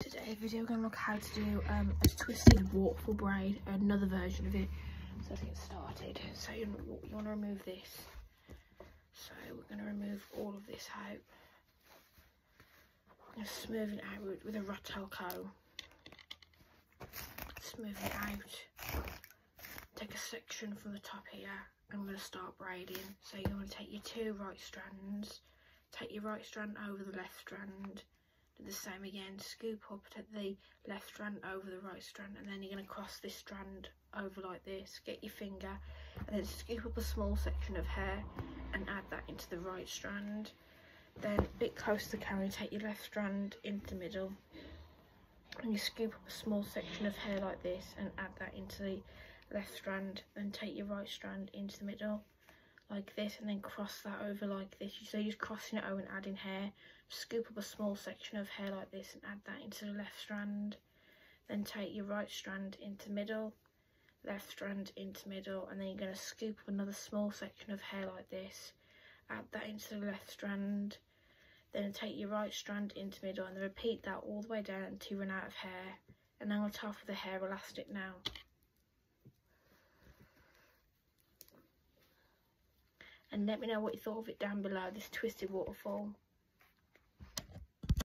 Today's video we're going to look how to do um, a twisted waterfall braid, another version of it. So let's get started. So you, you want to remove this. So we're going to remove all of this out. I'm going to smooth it out with, with a rat tail comb. Smooth it out. Take a section from the top here and we're going to start braiding. So you're going to take your two right strands, take your right strand over the left strand, the same again, scoop up, take the left strand over the right strand and then you're going to cross this strand over like this, get your finger and then scoop up a small section of hair and add that into the right strand. Then a bit close to the camera, take your left strand into the middle and you scoop up a small section of hair like this and add that into the left strand and take your right strand into the middle like this and then cross that over like this. So you're just crossing it over and adding hair. Scoop up a small section of hair like this and add that into the left strand. Then take your right strand into middle left strand into middle and then you're going to scoop up another small section of hair like this. Add that into the left strand. Then take your right strand into middle and then repeat that all the way down until you run out of hair. And then on top of the hair elastic now and let me know what you thought of it down below this twisted waterfall